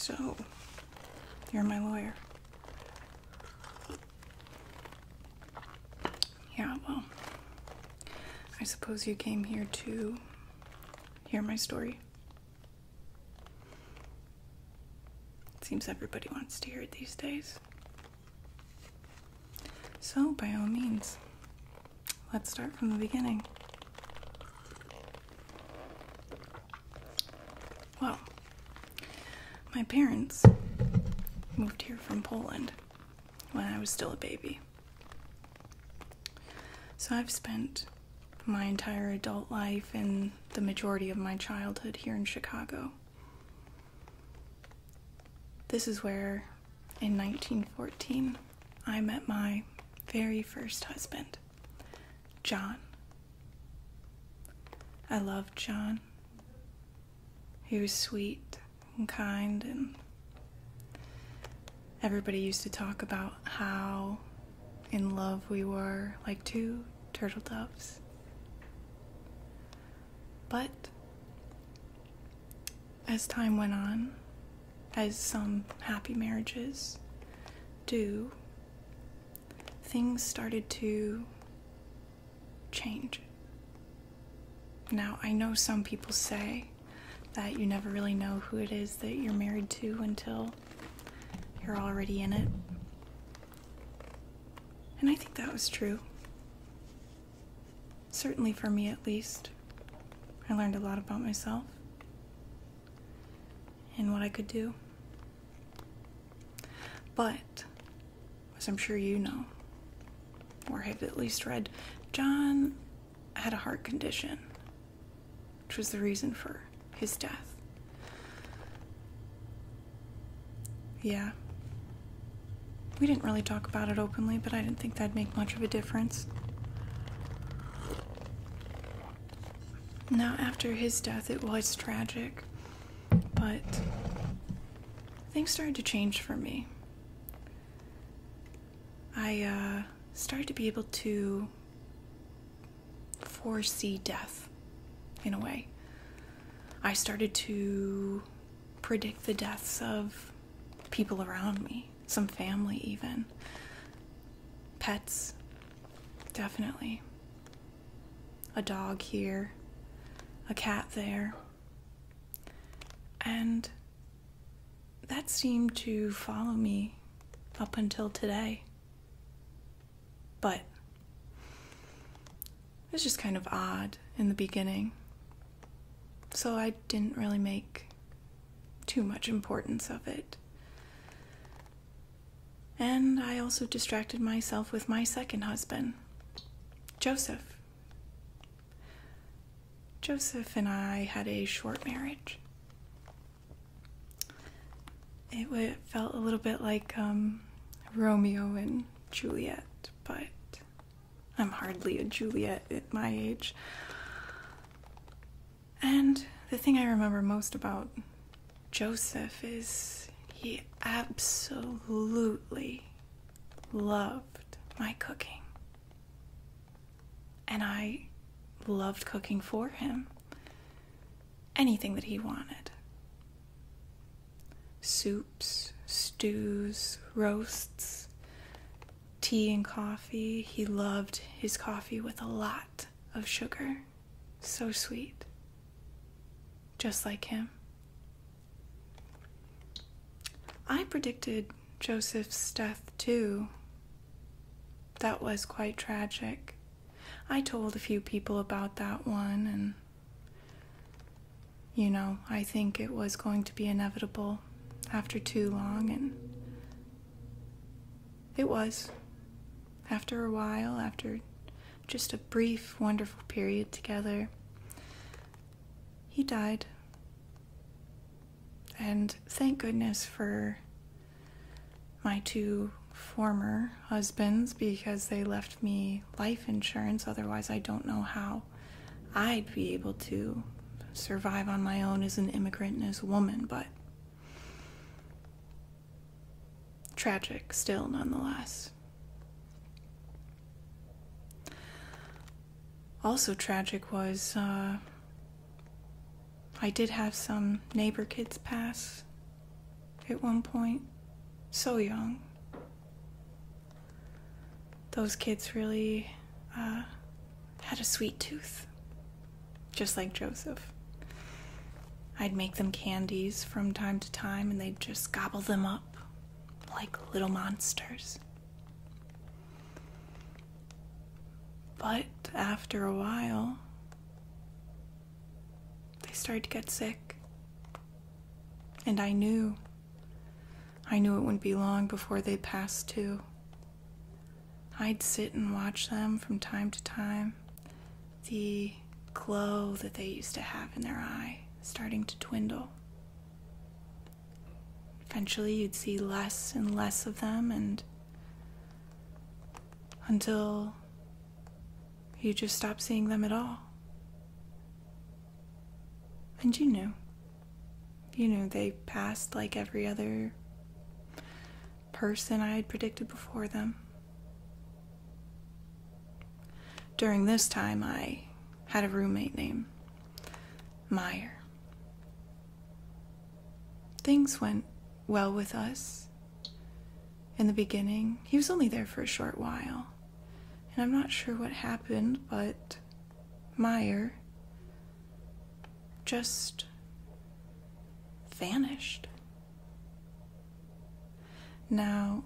So, you're my lawyer. Yeah, well, I suppose you came here to hear my story. It seems everybody wants to hear it these days. So, by all means, let's start from the beginning. Well, my parents moved here from Poland when I was still a baby. So I've spent my entire adult life and the majority of my childhood here in Chicago. This is where, in 1914, I met my very first husband, John. I loved John. He was sweet and kind, and everybody used to talk about how in love we were like two turtle doves. But as time went on, as some happy marriages do, things started to change. Now, I know some people say that you never really know who it is that you're married to until you're already in it. And I think that was true. Certainly for me, at least. I learned a lot about myself and what I could do. But, as I'm sure you know, or have at least read, John had a heart condition, which was the reason for his death. Yeah. We didn't really talk about it openly, but I didn't think that'd make much of a difference. Now, after his death, it was tragic, but things started to change for me. I uh, started to be able to foresee death in a way. I started to predict the deaths of people around me, some family, even. Pets, definitely. A dog here, a cat there. And that seemed to follow me up until today. But it was just kind of odd in the beginning. So I didn't really make too much importance of it. And I also distracted myself with my second husband, Joseph. Joseph and I had a short marriage. It felt a little bit like um, Romeo and Juliet, but I'm hardly a Juliet at my age. And the thing I remember most about Joseph is he absolutely loved my cooking. And I loved cooking for him. Anything that he wanted soups, stews, roasts, tea and coffee. He loved his coffee with a lot of sugar. So sweet. Just like him. I predicted Joseph's death too. That was quite tragic. I told a few people about that one, and you know, I think it was going to be inevitable after too long, and it was. After a while, after just a brief, wonderful period together, he died. And thank goodness for my two former husbands because they left me life insurance. Otherwise, I don't know how I'd be able to survive on my own as an immigrant and as a woman, but tragic still, nonetheless. Also, tragic was uh, I did have some neighbor kids pass at one point. So young. Those kids really uh, had a sweet tooth, just like Joseph. I'd make them candies from time to time and they'd just gobble them up like little monsters. But after a while, started to get sick. And I knew. I knew it wouldn't be long before they passed too. I'd sit and watch them from time to time, the glow that they used to have in their eye starting to dwindle. Eventually, you'd see less and less of them, and until you just stopped seeing them at all. And you know, You knew they passed like every other person I had predicted before them. During this time, I had a roommate named Meyer. Things went well with us in the beginning. He was only there for a short while, and I'm not sure what happened, but Meyer just vanished. Now,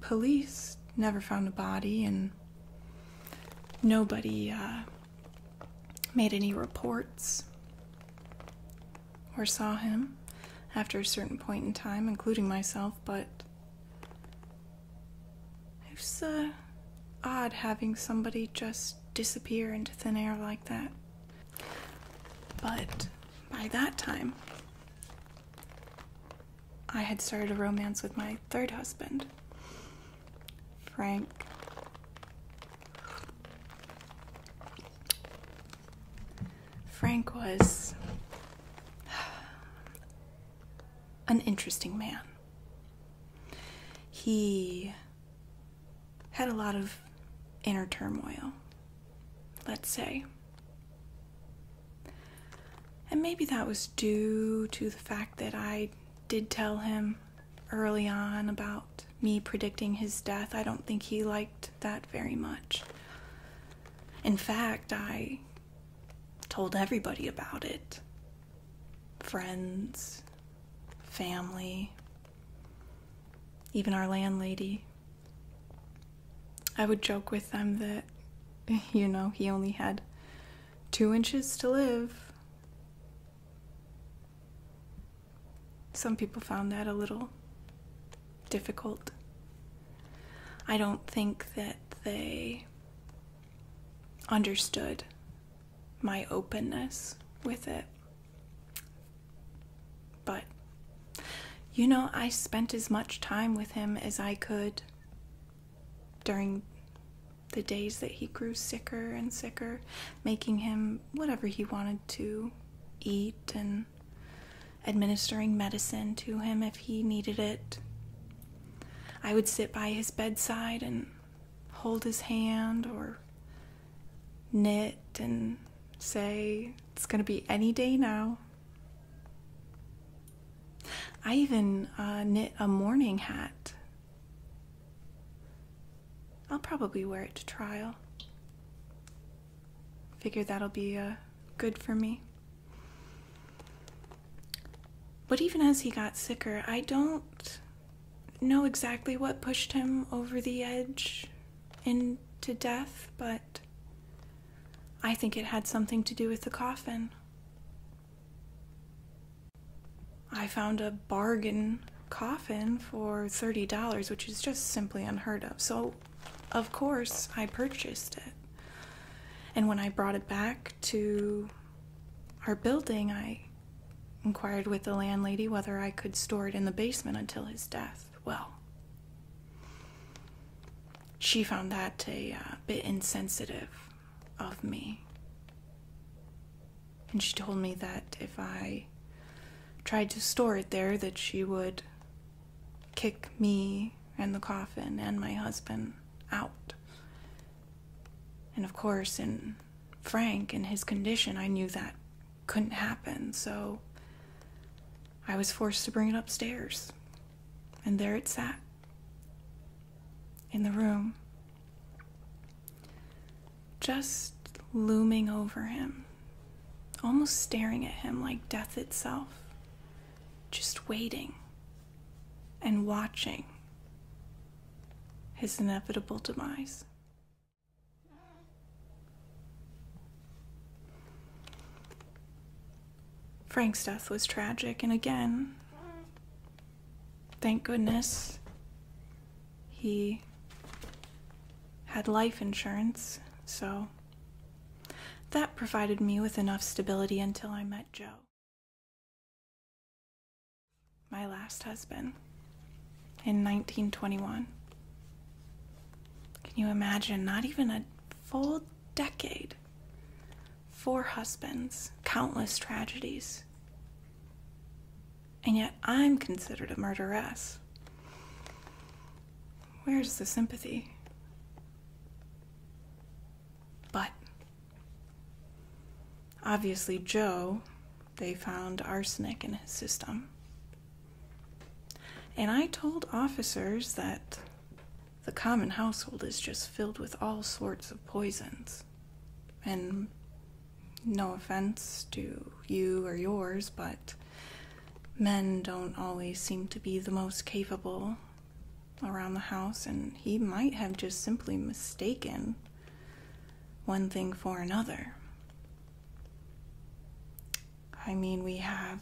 police never found a body, and nobody uh, made any reports or saw him after a certain point in time, including myself, but it's uh, odd having somebody just disappear into thin air like that. But by that time, I had started a romance with my third husband, Frank. Frank was an interesting man. He had a lot of inner turmoil, let's say. Maybe that was due to the fact that I did tell him early on about me predicting his death. I don't think he liked that very much. In fact, I told everybody about it friends, family, even our landlady. I would joke with them that, you know, he only had two inches to live. Some people found that a little difficult. I don't think that they understood my openness with it. But you know, I spent as much time with him as I could during the days that he grew sicker and sicker, making him whatever he wanted to eat and administering medicine to him if he needed it. I would sit by his bedside and hold his hand or knit and say, It's going to be any day now. I even uh, knit a mourning hat. I'll probably wear it to trial. Figure that'll be uh, good for me. But even as he got sicker, I don't know exactly what pushed him over the edge into death, but I think it had something to do with the coffin. I found a bargain coffin for $30, which is just simply unheard of. So, of course, I purchased it. And when I brought it back to our building, I inquired with the landlady whether I could store it in the basement until his death. Well, she found that a uh, bit insensitive of me. And she told me that if I tried to store it there that she would kick me and the coffin and my husband out. And of course, in Frank and his condition, I knew that couldn't happen, so I was forced to bring it upstairs And there it sat in the room, just looming over him, almost staring at him like death itself, just waiting and watching his inevitable demise. Frank's death was tragic, and again, thank goodness he had life insurance, so that provided me with enough stability until I met Joe, my last husband, in 1921. Can you imagine? Not even a full decade. Four husbands, countless tragedies. And yet I'm considered a murderess. Where's the sympathy? But obviously, Joe, they found arsenic in his system. And I told officers that the common household is just filled with all sorts of poisons. And no offense to you or yours, but men don't always seem to be the most capable around the house, and he might have just simply mistaken one thing for another. I mean, we have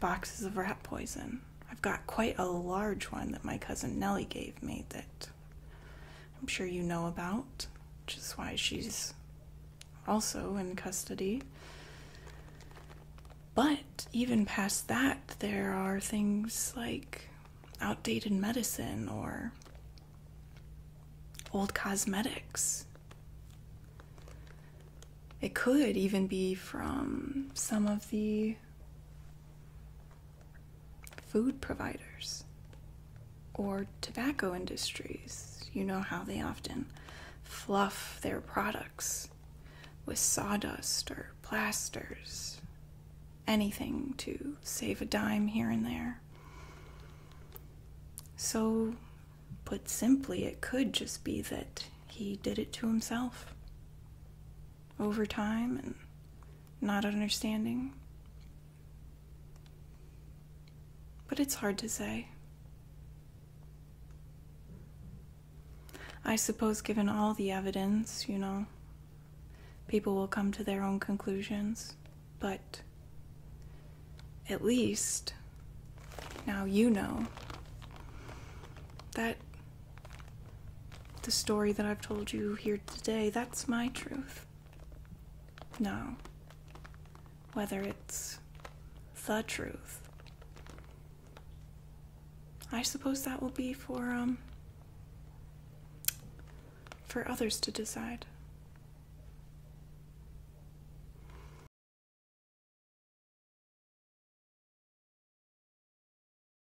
boxes of rat poison. I've got quite a large one that my cousin Nellie gave me that I'm sure you know about, which is why she's also in custody. But even past that, there are things like outdated medicine or old cosmetics. It could even be from some of the food providers or tobacco industries. You know how they often fluff their products with sawdust or plasters, anything to save a dime here and there. So, put simply, it could just be that he did it to himself over time and not understanding. But it's hard to say. I suppose, given all the evidence, you know, people will come to their own conclusions. But at least now you know that the story that I've told you here today, that's my truth. Now, Whether it's the truth. I suppose that will be for um for others to decide.